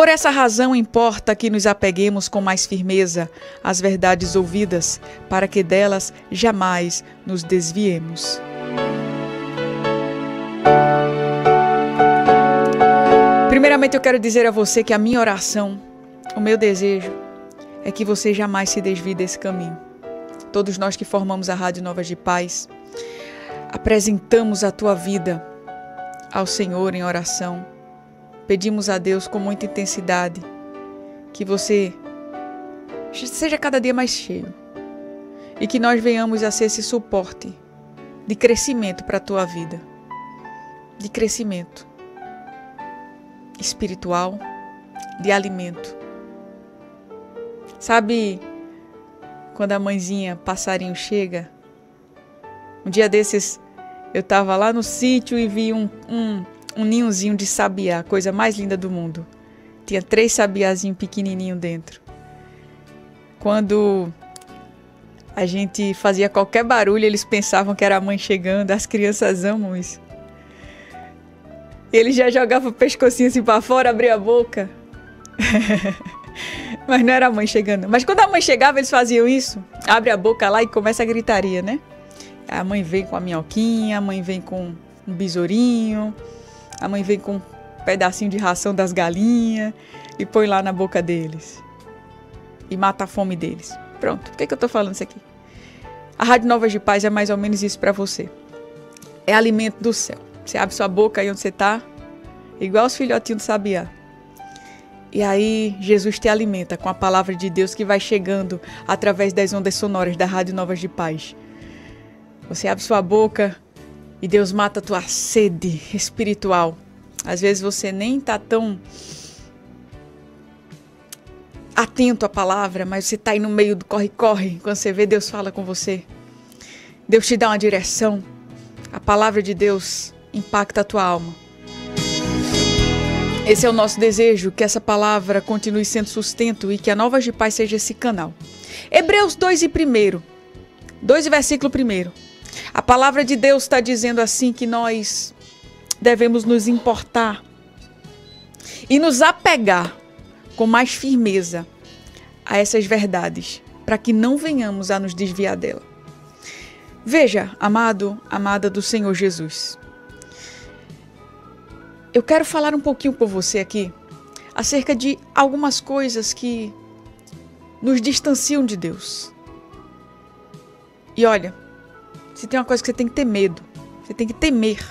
Por essa razão, importa que nos apeguemos com mais firmeza às verdades ouvidas, para que delas jamais nos desviemos. Primeiramente, eu quero dizer a você que a minha oração, o meu desejo, é que você jamais se desvie desse caminho. Todos nós que formamos a Rádio Novas de Paz, apresentamos a tua vida ao Senhor em oração. Pedimos a Deus com muita intensidade que você seja cada dia mais cheio e que nós venhamos a ser esse suporte de crescimento para a tua vida, de crescimento espiritual, de alimento. Sabe quando a mãezinha passarinho chega? Um dia desses eu estava lá no sítio e vi um, um, um ninhozinho de sabiá, coisa mais linda do mundo. Tinha três sabiazinhos pequenininhos dentro. Quando a gente fazia qualquer barulho, eles pensavam que era a mãe chegando. As crianças amam isso. Ele já jogava o pescocinho assim para fora, abria a boca. Mas não era a mãe chegando. Mas quando a mãe chegava, eles faziam isso. Abre a boca lá e começa a gritaria, né? A mãe vem com a minhoquinha, a mãe vem com um besourinho, a mãe vem com um pedacinho de ração das galinhas e põe lá na boca deles. E mata a fome deles. Pronto. Por que, que eu tô falando isso aqui? A Rádio Novas de Paz é mais ou menos isso para você. É alimento do céu. Você abre sua boca aí onde você tá, igual os filhotinhos do sabiá. E aí Jesus te alimenta com a palavra de Deus que vai chegando através das ondas sonoras da Rádio Novas de Paz. Você abre sua boca e Deus mata a tua sede espiritual. Às vezes você nem está tão atento à palavra, mas você está aí no meio do corre-corre. Quando você vê, Deus fala com você. Deus te dá uma direção. A palavra de Deus impacta a tua alma. Esse é o nosso desejo, que essa palavra continue sendo sustento e que a Novas de Paz seja esse canal. Hebreus 2 e 1. 2 e versículo 1. A palavra de Deus está dizendo assim que nós devemos nos importar e nos apegar com mais firmeza a essas verdades, para que não venhamos a nos desviar dela. Veja, amado, amada do Senhor Jesus. Eu quero falar um pouquinho com você aqui acerca de algumas coisas que nos distanciam de Deus. E olha, se tem uma coisa que você tem que ter medo, você tem que temer,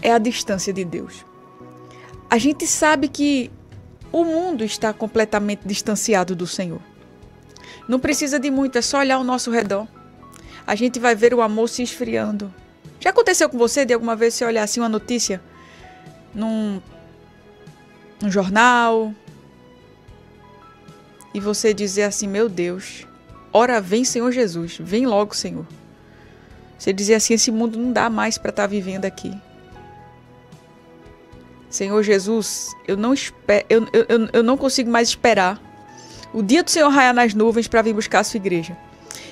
é a distância de Deus. A gente sabe que o mundo está completamente distanciado do Senhor. Não precisa de muito, é só olhar ao nosso redor. A gente vai ver o amor se esfriando. Já aconteceu com você de alguma vez você olhar assim uma notícia num, num jornal e você dizer assim: Meu Deus, Ora vem, Senhor Jesus, vem logo, Senhor. Você dizia assim: esse mundo não dá mais para estar tá vivendo aqui. Senhor Jesus, eu não, esper, eu, eu, eu não consigo mais esperar o dia do Senhor raiar nas nuvens para vir buscar a sua igreja.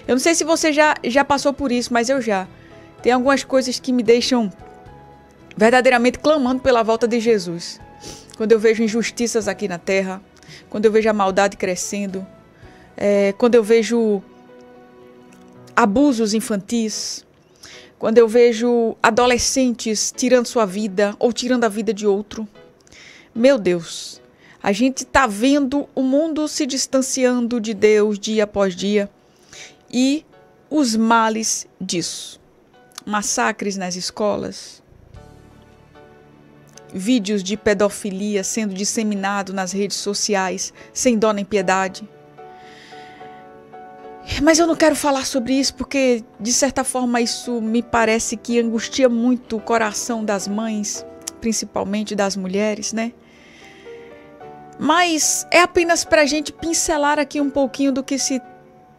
Eu não sei se você já, já passou por isso, mas eu já. Tem algumas coisas que me deixam verdadeiramente clamando pela volta de Jesus. Quando eu vejo injustiças aqui na terra, quando eu vejo a maldade crescendo, é, quando eu vejo abusos infantis, quando eu vejo adolescentes tirando sua vida ou tirando a vida de outro. Meu Deus, a gente está vendo o mundo se distanciando de Deus dia após dia e os males disso. Massacres nas escolas, vídeos de pedofilia sendo disseminados nas redes sociais sem dó nem piedade mas eu não quero falar sobre isso porque, de certa forma, isso me parece que angustia muito o coração das mães, principalmente das mulheres, né? Mas é apenas para a gente pincelar aqui um pouquinho do que se,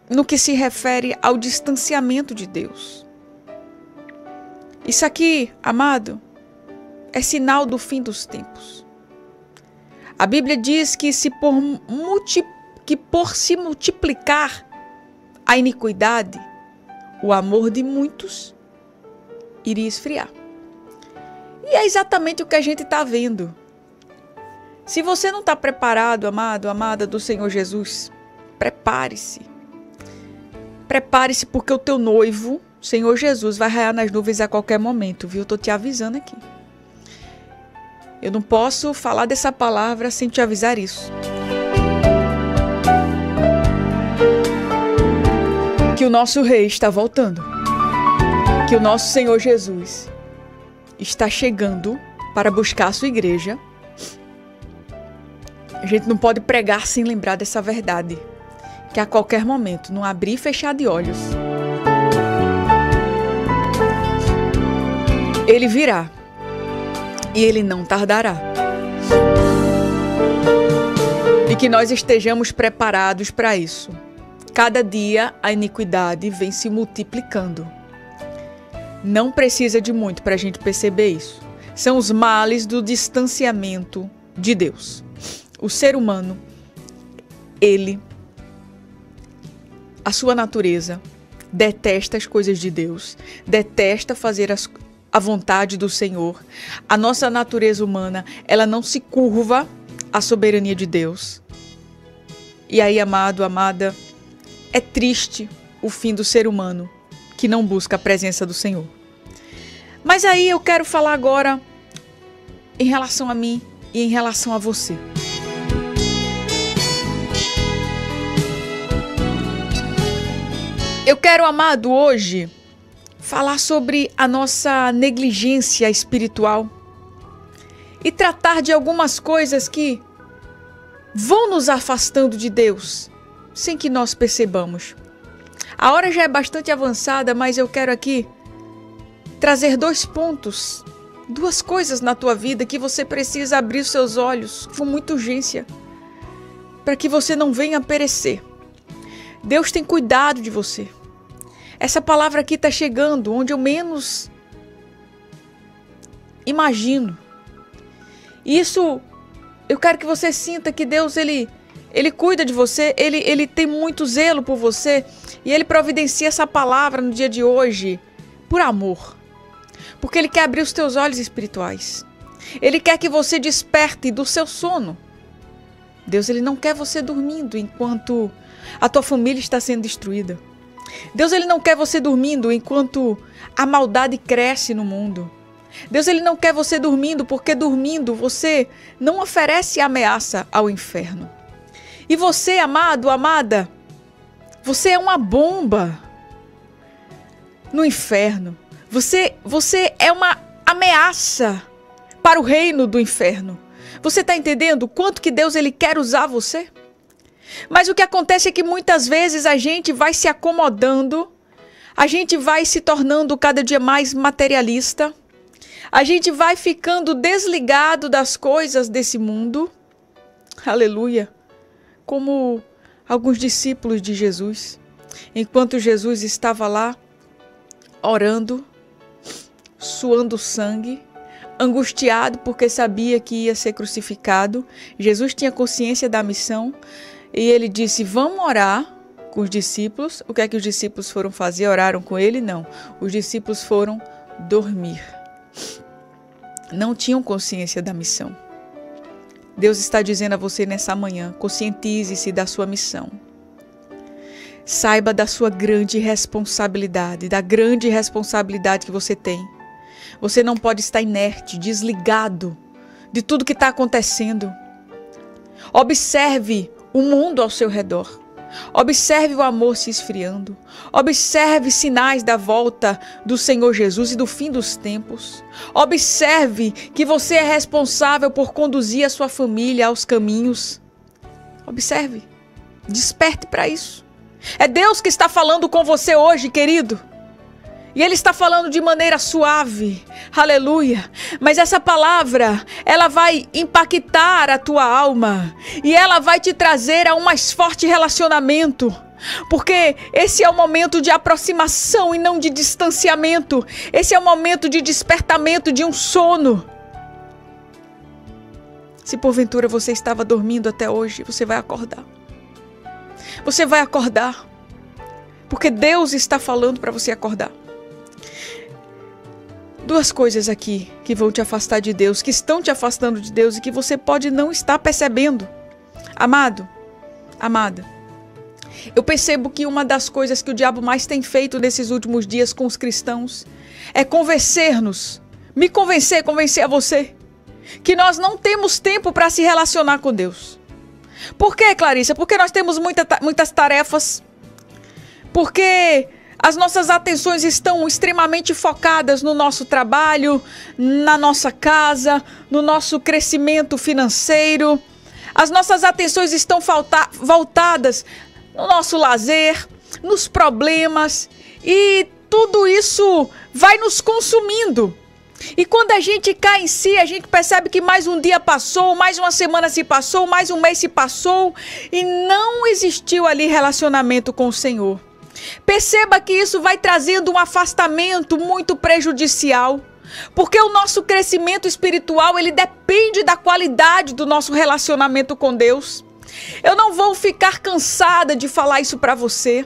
no que se refere ao distanciamento de Deus. Isso aqui, amado, é sinal do fim dos tempos. A Bíblia diz que se por, que por se multiplicar a iniquidade, o amor de muitos iria esfriar. E é exatamente o que a gente está vendo. Se você não está preparado, amado, amada do Senhor Jesus, prepare-se. Prepare-se porque o teu noivo, Senhor Jesus, vai raiar nas nuvens a qualquer momento, viu? Tô te avisando aqui. Eu não posso falar dessa palavra sem te avisar isso. Que o nosso rei está voltando. Que o nosso Senhor Jesus está chegando para buscar a sua igreja a gente não pode pregar sem lembrar dessa verdade. Que a qualquer momento, não abrir e fechar de olhos, ele virá e ele não tardará. E que nós estejamos preparados para isso. Cada dia a iniquidade vem se multiplicando. Não precisa de muito para a gente perceber isso. São os males do distanciamento de Deus o ser humano, ele, a sua natureza, detesta as coisas de Deus, detesta fazer as, a vontade do Senhor. A nossa natureza humana, ela não se curva à soberania de Deus. E aí, amado, amada, é triste o fim do ser humano que não busca a presença do Senhor. Mas aí eu quero falar agora em relação a mim e em relação a você. Eu quero, amado, hoje falar sobre a nossa negligência espiritual e tratar de algumas coisas que vão nos afastando de Deus sem que nós percebamos. A hora já é bastante avançada, mas eu quero aqui trazer dois pontos, duas coisas na tua vida que você precisa abrir os seus olhos com muita urgência para que você não venha perecer. Deus tem cuidado de você. Essa palavra aqui está chegando onde eu menos imagino. Isso eu quero que você sinta que Deus ele ele cuida de você, ele, ele tem muito zelo por você e ele providencia essa palavra no dia de hoje por amor. Porque ele quer abrir os teus olhos espirituais. Ele quer que você desperte do seu sono. Deus ele não quer você dormindo enquanto a tua família está sendo destruída. Deus ele não quer você dormindo enquanto a maldade cresce no mundo. Deus ele não quer você dormindo porque dormindo você não oferece ameaça ao inferno. E você, amado, amada, você é uma bomba no inferno. Você, você é uma ameaça para o reino do inferno. Você está entendendo quanto que Deus ele quer usar você? Mas o que acontece é que muitas vezes a gente vai se acomodando, a gente vai se tornando cada dia mais materialista, a gente vai ficando desligado das coisas desse mundo. Aleluia. Como alguns discípulos de Jesus, enquanto Jesus estava lá orando, suando sangue, angustiado porque sabia que ia ser crucificado. Jesus tinha consciência da missão, e ele disse: Vamos orar com os discípulos. O que é que os discípulos foram fazer? Oraram com ele? Não. Os discípulos foram dormir. Não tinham consciência da missão. Deus está dizendo a você nessa manhã: conscientize-se da sua missão. Saiba da sua grande responsabilidade, da grande responsabilidade que você tem. Você não pode estar inerte, desligado de tudo que está acontecendo. Observe o mundo ao seu redor. Observe o amor se esfriando. Observe sinais da volta do Senhor Jesus e do fim dos tempos. Observe que você é responsável por conduzir a sua família aos caminhos. Observe. Desperte para isso. É Deus que está falando com você hoje, querido. E ele está falando de maneira suave, aleluia. Mas essa palavra, ela vai impactar a tua alma e ela vai te trazer a um mais forte relacionamento. Porque esse é o momento de aproximação e não de distanciamento. Esse é o momento de despertamento de um sono. Se porventura você estava dormindo até hoje, você vai acordar. Você vai acordar. Porque Deus está falando para você acordar. Duas coisas aqui que vão te afastar de Deus, que estão te afastando de Deus e que você pode não estar percebendo. Amado, amada, eu percebo que uma das coisas que o diabo mais tem feito nesses últimos dias com os cristãos é convencer-nos, me convencer, convencer a você, que nós não temos tempo para se relacionar com Deus. Por quê, Clarissa? Porque nós temos muita, muitas tarefas. Porque as nossas atenções estão extremamente focadas no nosso trabalho, na nossa casa, no nosso crescimento financeiro. As nossas atenções estão voltadas no nosso lazer, nos problemas e tudo isso vai nos consumindo. E quando a gente cai em si, a gente percebe que mais um dia passou, mais uma semana se passou, mais um mês se passou e não existiu ali relacionamento com o Senhor. Perceba que isso vai trazendo um afastamento muito prejudicial, porque o nosso crescimento espiritual, ele depende da qualidade do nosso relacionamento com Deus. Eu não vou ficar cansada de falar isso para você.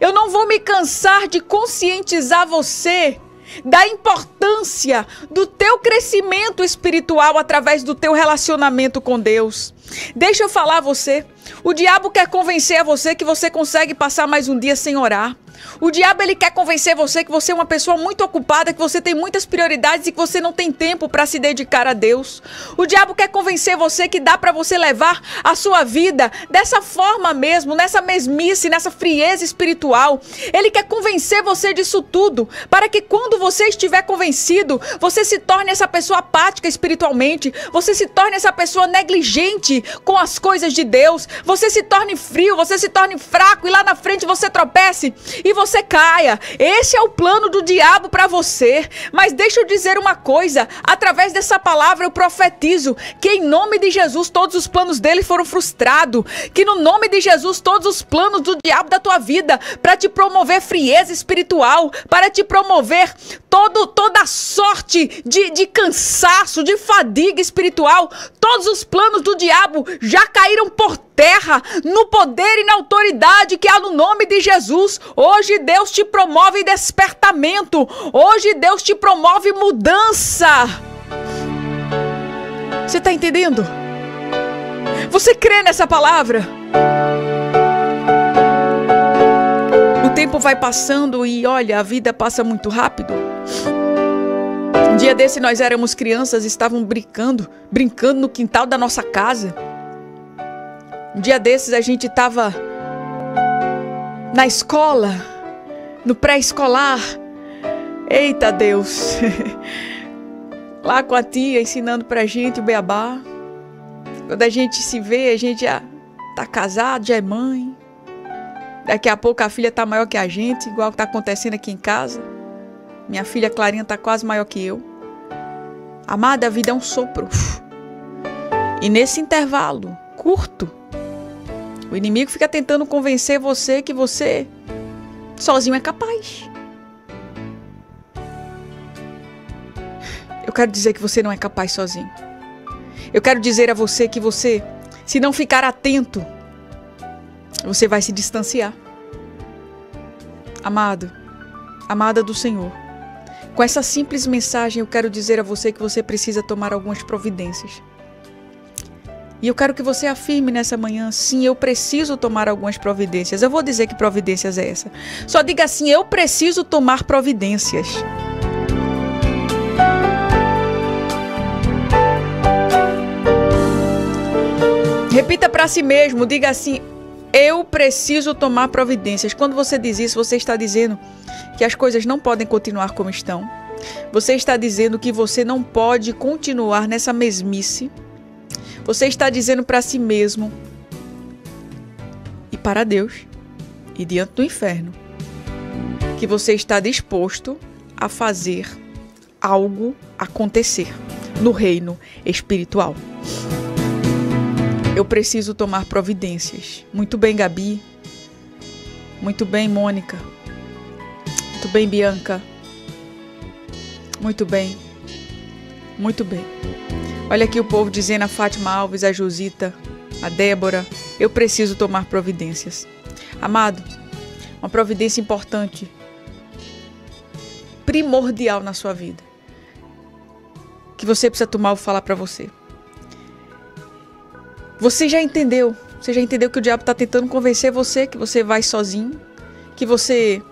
Eu não vou me cansar de conscientizar você da importância do teu crescimento espiritual através do teu relacionamento com Deus. Deixa eu falar a você. O diabo quer convencer a você que você consegue passar mais um dia sem orar. O diabo ele quer convencer você que você é uma pessoa muito ocupada, que você tem muitas prioridades e que você não tem tempo para se dedicar a Deus. O diabo quer convencer você que dá para você levar a sua vida dessa forma mesmo, nessa mesmice, nessa frieza espiritual. Ele quer convencer você disso tudo, para que quando você estiver convencido, você se torne essa pessoa apática espiritualmente, você se torne essa pessoa negligente com as coisas de Deus, você se torne frio, você se torne fraco e lá na frente você tropece e você caia. Esse é o plano do diabo para você. Mas deixa eu dizer uma coisa: através dessa palavra eu profetizo que em nome de Jesus todos os planos dele foram frustrados. Que no nome de Jesus todos os planos do diabo da tua vida para te promover frieza espiritual, para te promover todo, toda sorte de, de cansaço, de fadiga espiritual, todos os planos do diabo já caíram por terra, no poder e na autoridade que há no nome de Jesus. Hoje Deus te promove despertamento. Hoje Deus te promove mudança. Você está entendendo? Você crê nessa palavra? O tempo vai passando e olha, a vida passa muito rápido. Um dia desse nós éramos crianças, estavam brincando, brincando no quintal da nossa casa. Um dia desses a gente estava na escola, no pré-escolar. Eita Deus! Lá com a tia ensinando pra gente o beabá. Quando a gente se vê, a gente já tá casado, já é mãe. Daqui a pouco a filha tá maior que a gente, igual que tá acontecendo aqui em casa. Minha filha Clarinha tá quase maior que eu. Amada, a vida é um sopro. E nesse intervalo curto, o inimigo fica tentando convencer você que você sozinho é capaz. Eu quero dizer que você não é capaz sozinho. Eu quero dizer a você que você, se não ficar atento, você vai se distanciar. Amado, amada do Senhor, com essa simples mensagem eu quero dizer a você que você precisa tomar algumas providências. E eu quero que você afirme nessa manhã, sim, eu preciso tomar algumas providências. Eu vou dizer que providências é essa. Só diga assim, eu preciso tomar providências. Repita para si mesmo, diga assim: eu preciso tomar providências. Quando você diz isso, você está dizendo que as coisas não podem continuar como estão. Você está dizendo que você não pode continuar nessa mesmice você está dizendo para si mesmo e para Deus e diante do inferno que você está disposto a fazer algo acontecer no reino espiritual. Eu preciso tomar providências. Muito bem, Gabi. Muito bem, Mônica. Muito bem, Bianca. Muito bem. Muito bem. Olha aqui o povo dizendo a Fátima Alves, a Josita, a Débora, eu preciso tomar providências. Amado, uma providência importante, primordial na sua vida. que você precisa tomar, vou falar para você. Você já entendeu? Você já entendeu que o diabo está tentando convencer você que você vai sozinho, que você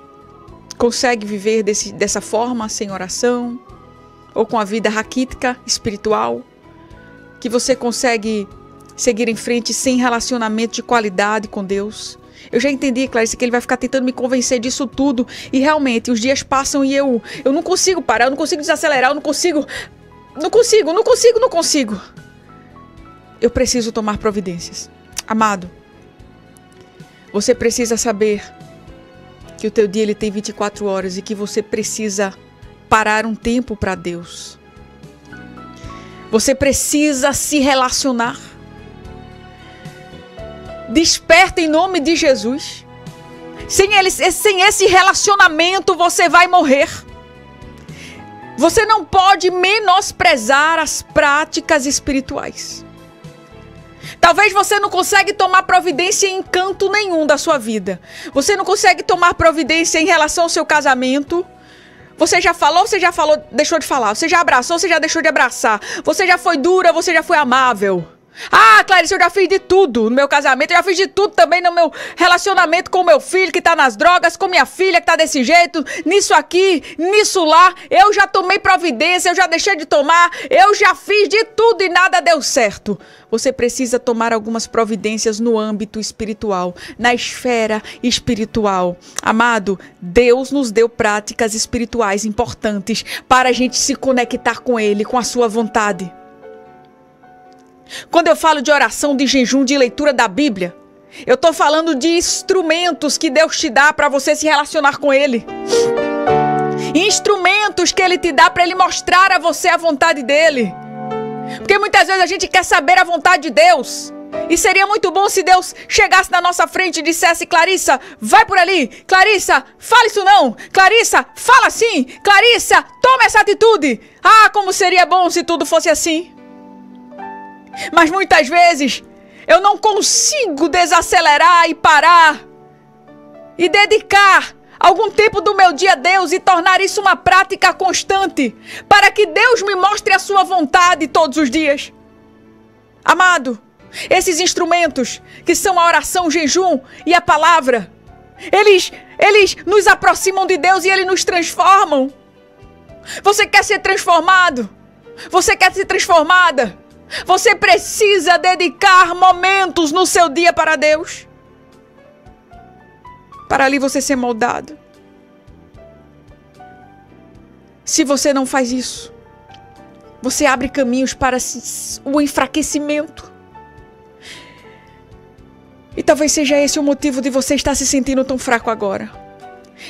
consegue viver desse, dessa forma sem oração ou com a vida raquítica espiritual, que você consegue seguir em frente sem relacionamento de qualidade com Deus. Eu já entendi, Clarice, que ele vai ficar tentando me convencer disso tudo. E realmente, os dias passam e eu, eu não consigo parar, eu não consigo desacelerar, eu não consigo. Não consigo, não consigo, não consigo. Eu preciso tomar providências. Amado, você precisa saber que o teu dia ele tem 24 horas e que você precisa parar um tempo para Deus. Você precisa se relacionar. Desperta em nome de Jesus. Sem, ele, sem esse relacionamento você vai morrer. Você não pode menosprezar as práticas espirituais. Talvez você não consegue tomar providência em canto nenhum da sua vida. Você não consegue tomar providência em relação ao seu casamento. Você já falou, você já falou, deixou de falar. Você já abraçou, você já deixou de abraçar. Você já foi dura, você já foi amável. Ah, Clarice, eu já fiz de tudo no meu casamento, eu já fiz de tudo também no meu relacionamento com meu filho que tá nas drogas, com minha filha que tá desse jeito, nisso aqui, nisso lá. Eu já tomei providência, eu já deixei de tomar, eu já fiz de tudo e nada deu certo. Você precisa tomar algumas providências no âmbito espiritual, na esfera espiritual. Amado, Deus nos deu práticas espirituais importantes para a gente se conectar com Ele, com a Sua vontade. Quando eu falo de oração, de jejum, de leitura da Bíblia, eu estou falando de instrumentos que Deus te dá para você se relacionar com Ele. Instrumentos que Ele te dá para Ele mostrar a você a vontade dEle. Porque muitas vezes a gente quer saber a vontade de Deus. E seria muito bom se Deus chegasse na nossa frente e dissesse: Clarissa, vai por ali. Clarissa, fala isso não. Clarissa, fala assim. Clarissa, toma essa atitude. Ah, como seria bom se tudo fosse assim. Mas muitas vezes eu não consigo desacelerar e parar e dedicar algum tempo do meu dia a Deus e tornar isso uma prática constante, para que Deus me mostre a sua vontade todos os dias. Amado, esses instrumentos que são a oração, o jejum e a palavra, eles eles nos aproximam de Deus e eles nos transformam. Você quer ser transformado? Você quer ser transformada? Você precisa dedicar momentos no seu dia para Deus. Para ali você ser moldado. Se você não faz isso, você abre caminhos para o enfraquecimento. E talvez seja esse o motivo de você estar se sentindo tão fraco agora.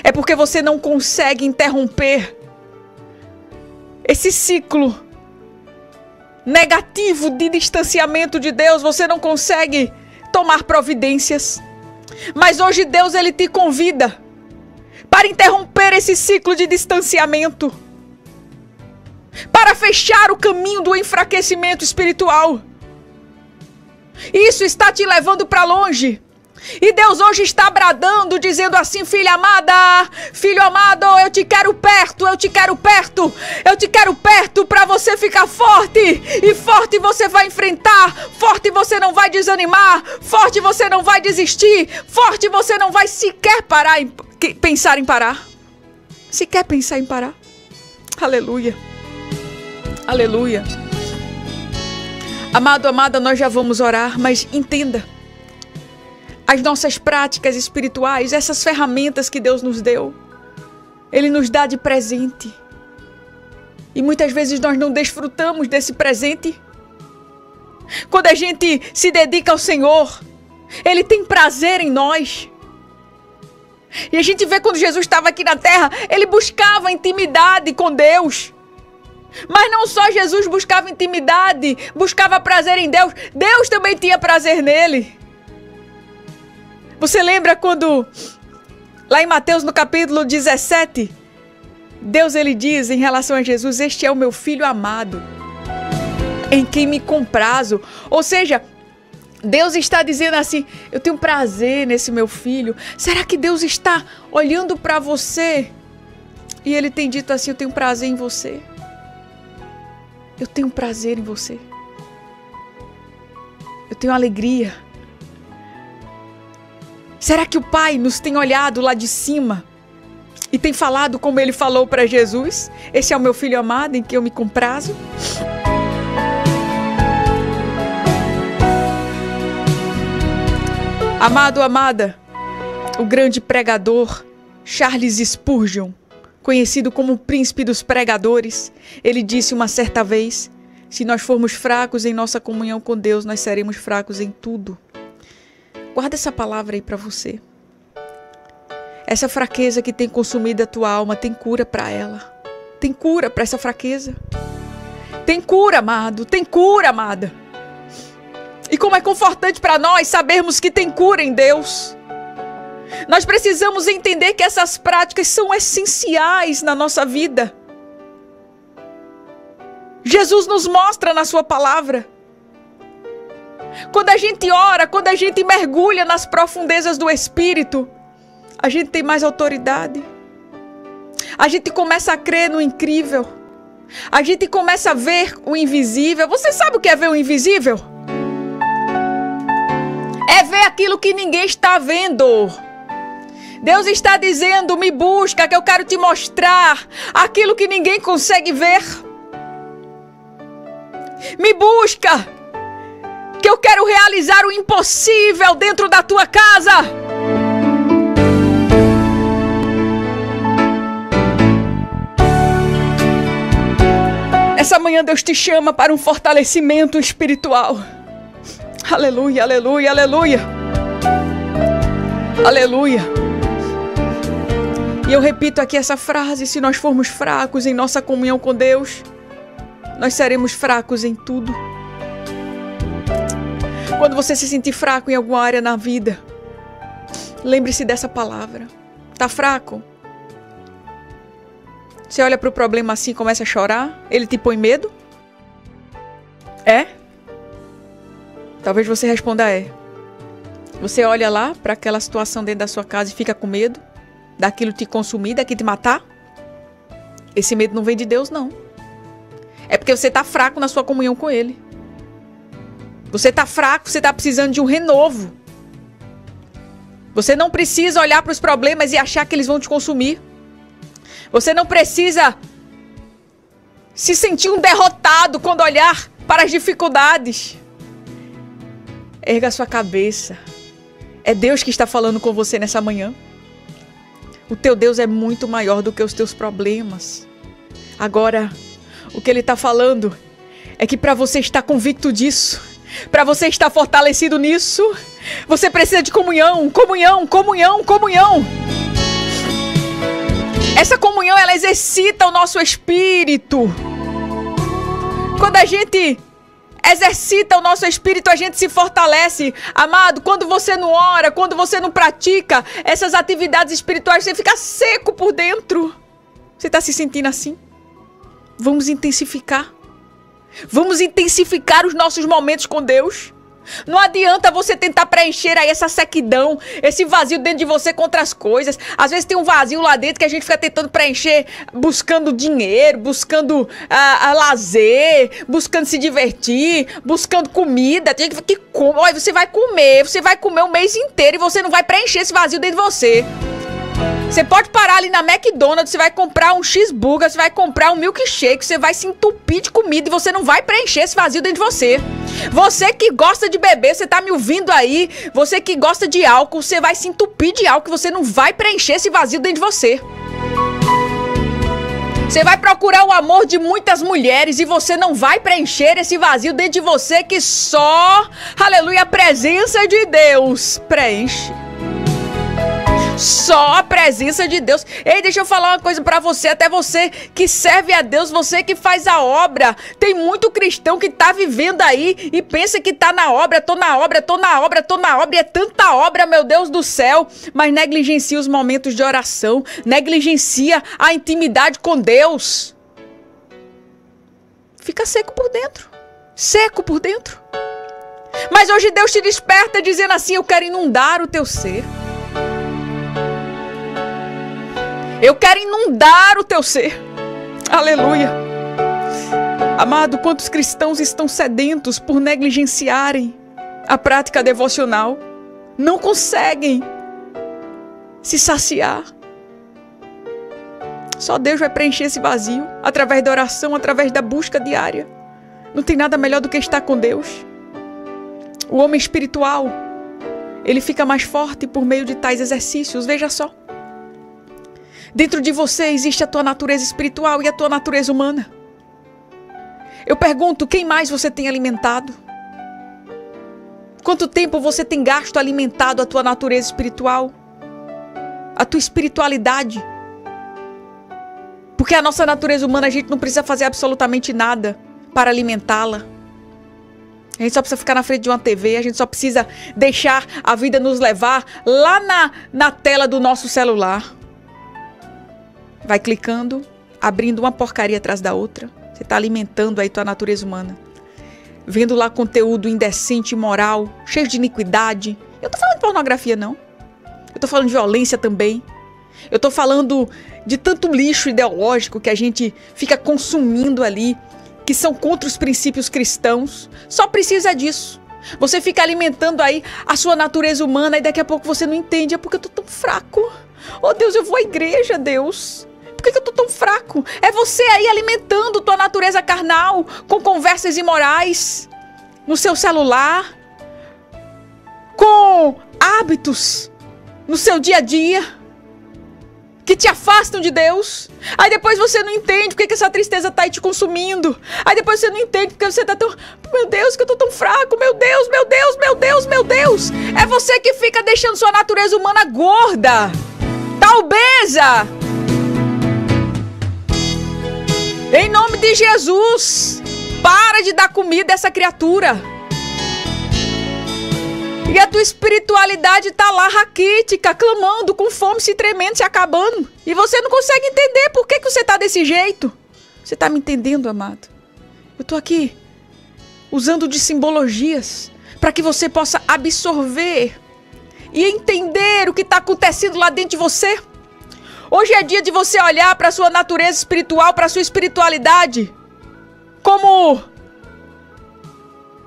É porque você não consegue interromper esse ciclo negativo de distanciamento de Deus, você não consegue tomar providências. Mas hoje Deus ele te convida para interromper esse ciclo de distanciamento. Para fechar o caminho do enfraquecimento espiritual. Isso está te levando para longe. E Deus hoje está bradando, dizendo assim: filha amada, filho amado, eu te quero perto, eu te quero perto, eu te quero perto para você ficar forte. E forte você vai enfrentar, forte você não vai desanimar, forte você não vai desistir, forte você não vai sequer parar em, pensar em parar. Sequer pensar em parar. Aleluia. Aleluia. Amado, amada, nós já vamos orar, mas entenda as nossas práticas espirituais, essas ferramentas que Deus nos deu. Ele nos dá de presente. E muitas vezes nós não desfrutamos desse presente. Quando a gente se dedica ao Senhor, Ele tem prazer em nós. E a gente vê quando Jesus estava aqui na terra, ele buscava intimidade com Deus. Mas não só Jesus buscava intimidade, buscava prazer em Deus, Deus também tinha prazer nele. Você lembra quando lá em Mateus no capítulo 17, Deus ele diz em relação a Jesus: "Este é o meu filho amado, em quem me comprazo". Ou seja, Deus está dizendo assim: "Eu tenho prazer nesse meu filho". Será que Deus está olhando para você e ele tem dito assim: "Eu tenho prazer em você"? Eu tenho prazer em você. Eu tenho alegria. Será que o Pai nos tem olhado lá de cima e tem falado como ele falou para Jesus? Esse é o meu filho amado em que eu me comprazo? Amado, amada, o grande pregador Charles Spurgeon, conhecido como o príncipe dos pregadores, ele disse uma certa vez: se nós formos fracos em nossa comunhão com Deus, nós seremos fracos em tudo. Guarda essa palavra aí para você. Essa fraqueza que tem consumido a tua alma, tem cura para ela. Tem cura para essa fraqueza. Tem cura, amado, tem cura, amada. E como é confortante para nós sabermos que tem cura em Deus. Nós precisamos entender que essas práticas são essenciais na nossa vida. Jesus nos mostra na Sua palavra. Quando a gente ora, quando a gente mergulha nas profundezas do Espírito, a gente tem mais autoridade. A gente começa a crer no incrível. A gente começa a ver o invisível. Você sabe o que é ver o invisível? é ver aquilo que ninguém está vendo. Deus está dizendo: me busca, que eu quero te mostrar aquilo que ninguém consegue ver. Me busca, que eu quero realizar o impossível dentro da tua casa. Essa manhã Deus te chama para um fortalecimento espiritual. Aleluia, aleluia, aleluia. Aleluia. E eu repito aqui essa frase: se nós formos fracos em nossa comunhão com Deus, nós seremos fracos em tudo. Quando você se sentir fraco em alguma área na vida, lembre-se dessa palavra. Tá fraco? Você olha para o problema assim e começa a chorar? Ele te põe medo? É? Talvez você responda é. Você olha lá para aquela situação dentro da sua casa e fica com medo daquilo te consumir, daquilo te matar? Esse medo não vem de Deus, não. É porque você está fraco na sua comunhão com Ele. Você está fraco, você está precisando de um renovo. Você não precisa olhar para os problemas e achar que eles vão te consumir. Você não precisa se sentir um derrotado quando olhar para as dificuldades. Erga sua cabeça. É Deus que está falando com você nessa manhã. O teu Deus é muito maior do que os teus problemas. Agora, o que ele está falando é que para você estar convicto disso, para você estar fortalecido nisso, você precisa de comunhão, comunhão, comunhão, comunhão. Essa comunhão ela exercita o nosso espírito. Quando a gente exercita o nosso espírito, a gente se fortalece. Amado, quando você não ora, quando você não pratica essas atividades espirituais, você fica seco por dentro. Você está se sentindo assim? Vamos intensificar. Vamos intensificar os nossos momentos com Deus. Não adianta você tentar preencher aí essa sequidão, esse vazio dentro de você contra as coisas. Às vezes tem um vazio lá dentro que a gente fica tentando preencher, buscando dinheiro, buscando a, a lazer, buscando se divertir, buscando comida. Tem que, que olha, você vai comer, você vai comer o mês inteiro e você não vai preencher esse vazio dentro de você. Você pode parar ali na McDonald's, você vai comprar um cheeseburger, você vai comprar um milkshake, você vai se entupir de comida e você não vai preencher esse vazio dentro de você. Você que gosta de beber, você tá me ouvindo aí, você que gosta de álcool, você vai se entupir de álcool, você não vai preencher esse vazio dentro de você. Você vai procurar o amor de muitas mulheres e você não vai preencher esse vazio dentro de você que só, aleluia, a presença de Deus preenche. Só a presença de Deus. Ei, deixa eu falar uma coisa para você, até você que serve a Deus, você que faz a obra. Tem muito cristão que tá vivendo aí e pensa que tá na obra, tô na obra, tô na obra, tô na obra, é tanta obra, meu Deus do céu, mas negligencia os momentos de oração, negligencia a intimidade com Deus. Fica seco por dentro. Seco por dentro. Mas hoje Deus te desperta dizendo assim: Eu quero inundar o teu ser. Eu quero inundar o teu ser. Aleluia. Amado, quantos cristãos estão sedentos por negligenciarem a prática devocional? Não conseguem se saciar. Só Deus vai preencher esse vazio através da oração, através da busca diária. Não tem nada melhor do que estar com Deus. O homem espiritual, ele fica mais forte por meio de tais exercícios. Veja só. Dentro de você existe a tua natureza espiritual e a tua natureza humana. Eu pergunto, quem mais você tem alimentado? Quanto tempo você tem gasto alimentado a tua natureza espiritual? A tua espiritualidade? Porque a nossa natureza humana a gente não precisa fazer absolutamente nada para alimentá-la. A gente só precisa ficar na frente de uma TV, a gente só precisa deixar a vida nos levar lá na, na tela do nosso celular. Vai clicando, abrindo uma porcaria atrás da outra. Você está alimentando aí tua natureza humana. Vendo lá conteúdo indecente, imoral, cheio de iniquidade. Eu tô falando de pornografia, não. Eu tô falando de violência também. Eu tô falando de tanto lixo ideológico que a gente fica consumindo ali, que são contra os princípios cristãos. Só precisa disso. Você fica alimentando aí a sua natureza humana e daqui a pouco você não entende. É porque eu tô tão fraco. Oh Deus, eu vou à igreja, Deus. Por que, eu tô tão fraco? É você aí alimentando tua natureza carnal com conversas imorais no seu celular, com hábitos no seu dia a dia que te afastam de Deus. Aí depois você não entende porque que essa tristeza tá aí te consumindo. Aí depois você não entende porque você tá tão. Meu Deus, que eu tô tão fraco. Meu Deus, meu Deus, meu Deus, meu Deus. É você que fica deixando sua natureza humana gorda. Tá. Em nome de Jesus. Para de dar comida a essa criatura. E a tua espiritualidade tá lá raquítica, clamando, com fome, se tremendo, se acabando. E você não consegue entender por que, que você tá desse jeito. Você tá me entendendo, amado? Eu tô aqui usando de simbologias para que você possa absorver e entender o que está acontecendo lá dentro de você. Hoje é dia de você olhar para sua natureza espiritual, para sua espiritualidade, como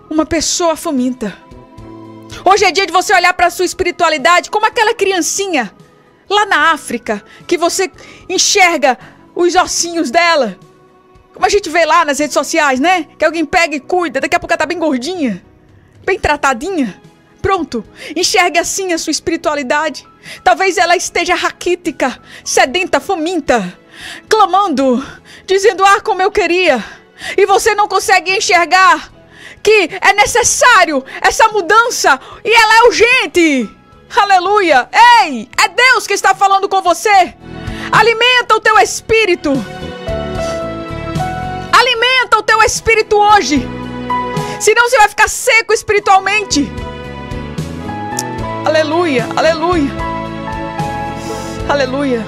uma pessoa faminta. Hoje é dia de você olhar para sua espiritualidade como aquela criancinha lá na África que você enxerga os ossinhos dela. Como a gente vê lá nas redes sociais, né? Que alguém pega e cuida, daqui a pouco ela tá bem gordinha, bem tratadinha. Pronto, enxergue assim a sua espiritualidade. Talvez ela esteja raquítica, sedenta, faminta, clamando, dizendo: Ah, como eu queria. E você não consegue enxergar que é necessário essa mudança e ela é urgente. Aleluia! Ei, é Deus que está falando com você. Alimenta o teu espírito. Alimenta o teu espírito hoje. Senão você vai ficar seco espiritualmente. Aleluia, aleluia. Aleluia.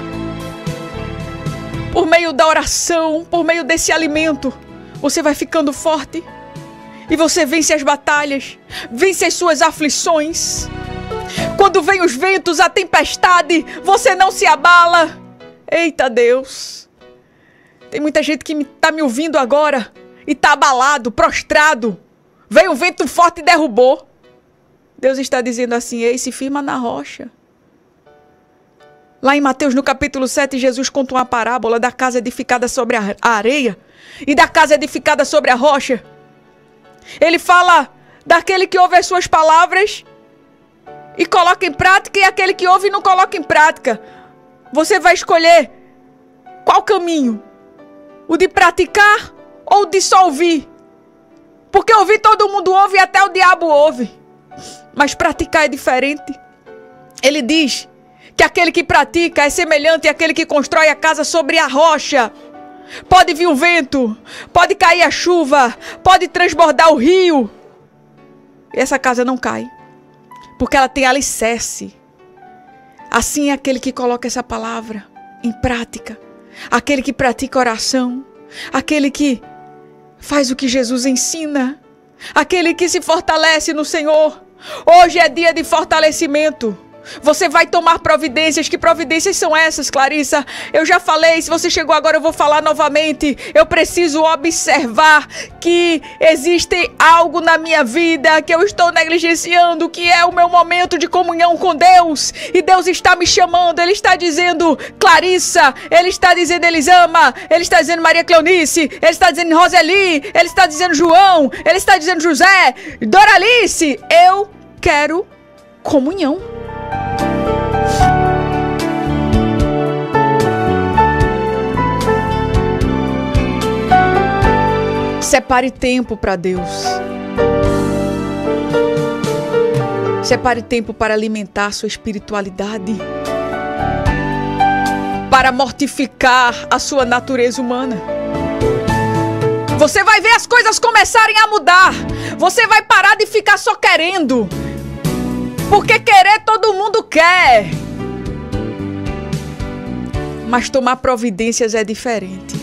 Por meio da oração, por meio desse alimento, você vai ficando forte e você vence as batalhas, vence as suas aflições. Quando vem os ventos, a tempestade, você não se abala. Eita Deus! Tem muita gente que está me ouvindo agora e está abalado, prostrado. Veio um vento forte e derrubou. Deus está dizendo assim: Ei, se firma na rocha. Lá em Mateus, no capítulo 7, Jesus conta uma parábola da casa edificada sobre a areia e da casa edificada sobre a rocha. Ele fala daquele que ouve as suas palavras e coloca em prática, e aquele que ouve e não coloca em prática. Você vai escolher qual caminho? O de praticar ou o de só ouvir? Porque ouvir todo mundo ouve e até o diabo ouve. Mas praticar é diferente. Ele diz que aquele que pratica é semelhante àquele que constrói a casa sobre a rocha. Pode vir o vento, pode cair a chuva, pode transbordar o rio. E essa casa não cai, porque ela tem alicerce. Assim é aquele que coloca essa palavra em prática, aquele que pratica oração, aquele que faz o que Jesus ensina, aquele que se fortalece no Senhor. Hoje é dia de fortalecimento. Você vai tomar providências. Que providências são essas, Clarissa? Eu já falei, se você chegou agora, eu vou falar novamente. Eu preciso observar que existe algo na minha vida que eu estou negligenciando, que é o meu momento de comunhão com Deus. E Deus está me chamando, Ele está dizendo Clarissa, Ele está dizendo Elisama, Ele está dizendo Maria Cleonice, Ele está dizendo Roseli, Ele está dizendo João, Ele está dizendo José, Doralice. Eu quero comunhão. Separe tempo para Deus. Separe tempo para alimentar sua espiritualidade. Para mortificar a sua natureza humana. Você vai ver as coisas começarem a mudar. Você vai parar de ficar só querendo. Porque querer todo mundo quer. Mas tomar providências é diferente.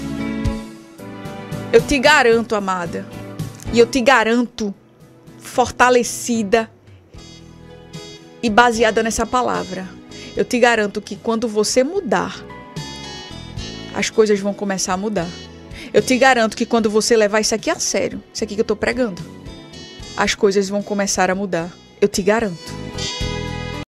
Eu te garanto, amada, e eu te garanto, fortalecida e baseada nessa palavra, eu te garanto que quando você mudar, as coisas vão começar a mudar. Eu te garanto que quando você levar isso aqui a sério, isso aqui que eu tô pregando, as coisas vão começar a mudar. Eu te garanto.